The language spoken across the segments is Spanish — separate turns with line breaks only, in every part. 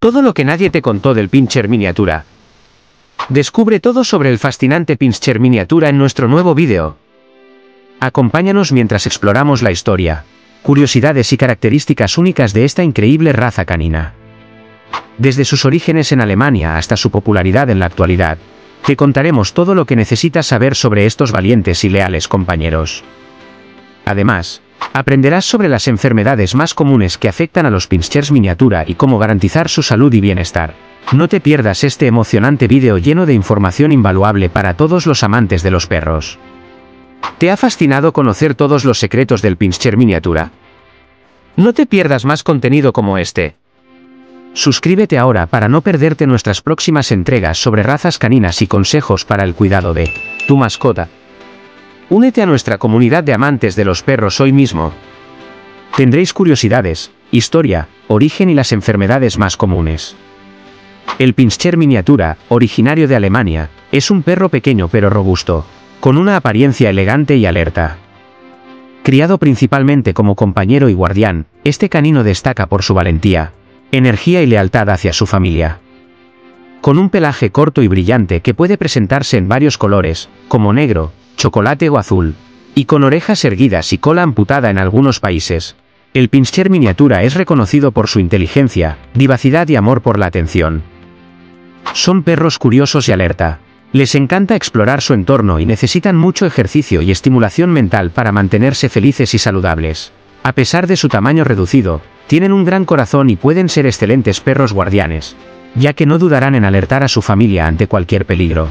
Todo lo que nadie te contó del pincher miniatura. Descubre todo sobre el fascinante pincher miniatura en nuestro nuevo vídeo. Acompáñanos mientras exploramos la historia, curiosidades y características únicas de esta increíble raza canina. Desde sus orígenes en Alemania hasta su popularidad en la actualidad, te contaremos todo lo que necesitas saber sobre estos valientes y leales compañeros. Además, aprenderás sobre las enfermedades más comunes que afectan a los pinchers miniatura y cómo garantizar su salud y bienestar. No te pierdas este emocionante vídeo lleno de información invaluable para todos los amantes de los perros. ¿Te ha fascinado conocer todos los secretos del pincher miniatura? No te pierdas más contenido como este. Suscríbete ahora para no perderte nuestras próximas entregas sobre razas caninas y consejos para el cuidado de tu mascota. Únete a nuestra comunidad de amantes de los perros hoy mismo. Tendréis curiosidades, historia, origen y las enfermedades más comunes. El Pinscher miniatura, originario de Alemania, es un perro pequeño pero robusto, con una apariencia elegante y alerta. Criado principalmente como compañero y guardián, este canino destaca por su valentía, energía y lealtad hacia su familia. Con un pelaje corto y brillante que puede presentarse en varios colores, como negro, chocolate o azul, y con orejas erguidas y cola amputada en algunos países. El pincher miniatura es reconocido por su inteligencia, vivacidad y amor por la atención. Son perros curiosos y alerta. Les encanta explorar su entorno y necesitan mucho ejercicio y estimulación mental para mantenerse felices y saludables. A pesar de su tamaño reducido, tienen un gran corazón y pueden ser excelentes perros guardianes, ya que no dudarán en alertar a su familia ante cualquier peligro.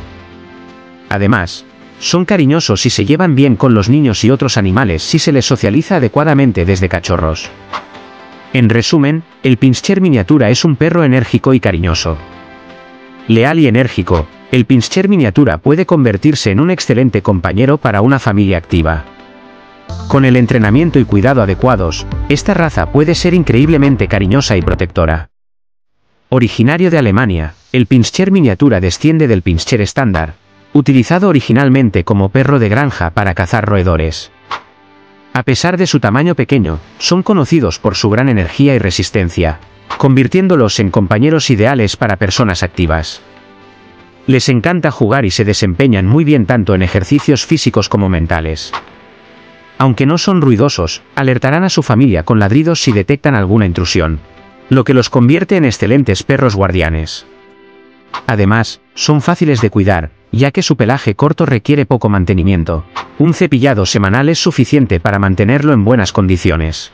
Además, son cariñosos y se llevan bien con los niños y otros animales si se les socializa adecuadamente desde cachorros. En resumen, el pincher miniatura es un perro enérgico y cariñoso. Leal y enérgico, el pincher miniatura puede convertirse en un excelente compañero para una familia activa. Con el entrenamiento y cuidado adecuados, esta raza puede ser increíblemente cariñosa y protectora. Originario de Alemania, el pincher miniatura desciende del pincher estándar, utilizado originalmente como perro de granja para cazar roedores. A pesar de su tamaño pequeño, son conocidos por su gran energía y resistencia, convirtiéndolos en compañeros ideales para personas activas. Les encanta jugar y se desempeñan muy bien tanto en ejercicios físicos como mentales. Aunque no son ruidosos, alertarán a su familia con ladridos si detectan alguna intrusión, lo que los convierte en excelentes perros guardianes. Además, son fáciles de cuidar, ya que su pelaje corto requiere poco mantenimiento. Un cepillado semanal es suficiente para mantenerlo en buenas condiciones.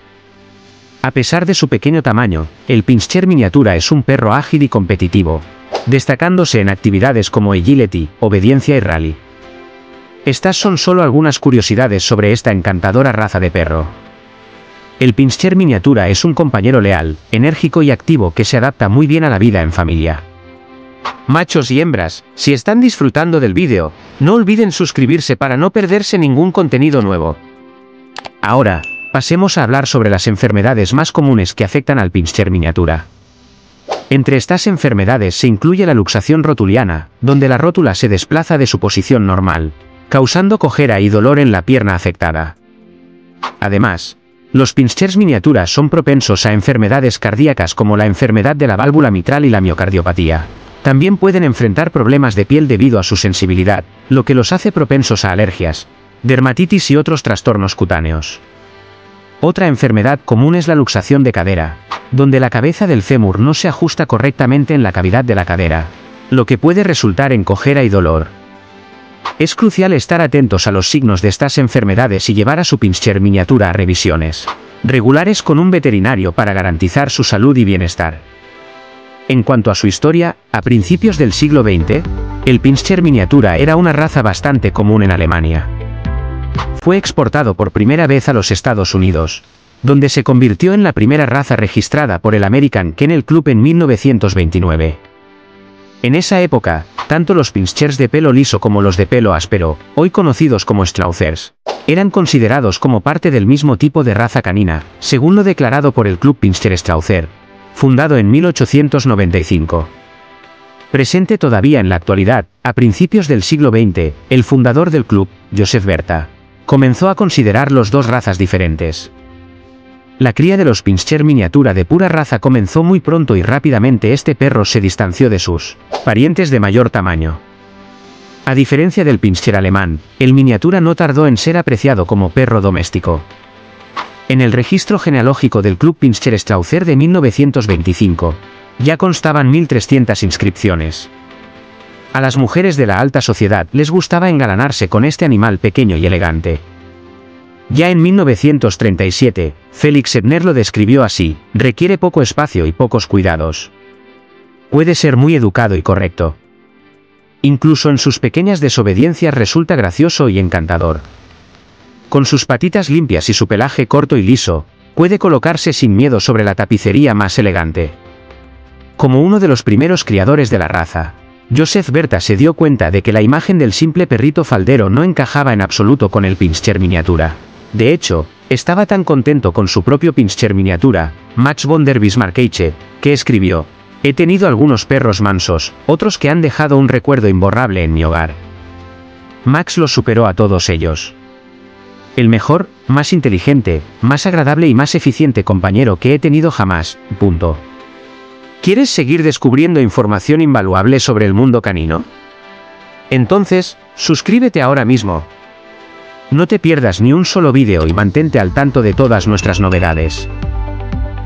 A pesar de su pequeño tamaño, el pincher miniatura es un perro ágil y competitivo, destacándose en actividades como agility, obediencia y rally. Estas son solo algunas curiosidades sobre esta encantadora raza de perro. El pincher miniatura es un compañero leal, enérgico y activo que se adapta muy bien a la vida en familia. Machos y hembras, si están disfrutando del vídeo, no olviden suscribirse para no perderse ningún contenido nuevo. Ahora, pasemos a hablar sobre las enfermedades más comunes que afectan al pincher miniatura. Entre estas enfermedades se incluye la luxación rotuliana, donde la rótula se desplaza de su posición normal, causando cojera y dolor en la pierna afectada. Además, los pinchers miniaturas son propensos a enfermedades cardíacas como la enfermedad de la válvula mitral y la miocardiopatía. También pueden enfrentar problemas de piel debido a su sensibilidad, lo que los hace propensos a alergias, dermatitis y otros trastornos cutáneos. Otra enfermedad común es la luxación de cadera, donde la cabeza del fémur no se ajusta correctamente en la cavidad de la cadera, lo que puede resultar en cojera y dolor. Es crucial estar atentos a los signos de estas enfermedades y llevar a su pincher miniatura a revisiones regulares con un veterinario para garantizar su salud y bienestar. En cuanto a su historia, a principios del siglo XX, el Pinscher miniatura era una raza bastante común en Alemania. Fue exportado por primera vez a los Estados Unidos, donde se convirtió en la primera raza registrada por el American Kennel Club en 1929. En esa época, tanto los pinschers de pelo liso como los de pelo áspero, hoy conocidos como Straussers, eran considerados como parte del mismo tipo de raza canina, según lo declarado por el Club Pinscher Strausser, fundado en 1895. Presente todavía en la actualidad, a principios del siglo XX, el fundador del club, Joseph Berta, comenzó a considerar los dos razas diferentes. La cría de los Pinscher miniatura de pura raza comenzó muy pronto y rápidamente este perro se distanció de sus parientes de mayor tamaño. A diferencia del Pinscher alemán, el miniatura no tardó en ser apreciado como perro doméstico. En el registro genealógico del Club Pinscher Strausser de 1925, ya constaban 1.300 inscripciones. A las mujeres de la alta sociedad les gustaba engalanarse con este animal pequeño y elegante. Ya en 1937, Félix Ebner lo describió así, requiere poco espacio y pocos cuidados. Puede ser muy educado y correcto. Incluso en sus pequeñas desobediencias resulta gracioso y encantador. Con sus patitas limpias y su pelaje corto y liso, puede colocarse sin miedo sobre la tapicería más elegante. Como uno de los primeros criadores de la raza, Joseph Berta se dio cuenta de que la imagen del simple perrito faldero no encajaba en absoluto con el pincher miniatura. De hecho, estaba tan contento con su propio Pinscher miniatura, Max von der Bismarckeiche, que escribió, He tenido algunos perros mansos, otros que han dejado un recuerdo imborrable en mi hogar. Max los superó a todos ellos. El mejor, más inteligente, más agradable y más eficiente compañero que he tenido jamás. ¿Quieres seguir descubriendo información invaluable sobre el mundo canino? Entonces, suscríbete ahora mismo, no te pierdas ni un solo vídeo y mantente al tanto de todas nuestras novedades.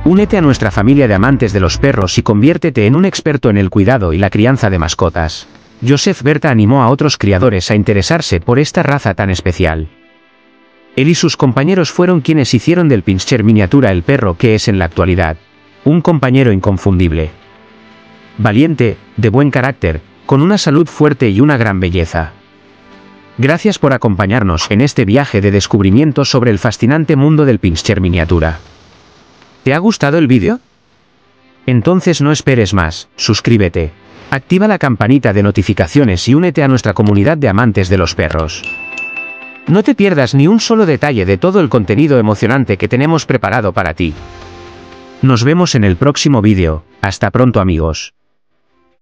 Únete a nuestra familia de amantes de los perros y conviértete en un experto en el cuidado y la crianza de mascotas. Joseph Berta animó a otros criadores a interesarse por esta raza tan especial. Él y sus compañeros fueron quienes hicieron del Pinscher miniatura el perro que es en la actualidad. Un compañero inconfundible. Valiente, de buen carácter, con una salud fuerte y una gran belleza. Gracias por acompañarnos en este viaje de descubrimiento sobre el fascinante mundo del Pinscher miniatura. ¿Te ha gustado el vídeo? Entonces no esperes más, suscríbete, activa la campanita de notificaciones y únete a nuestra comunidad de amantes de los perros. No te pierdas ni un solo detalle de todo el contenido emocionante que tenemos preparado para ti. Nos vemos en el próximo vídeo, hasta pronto amigos.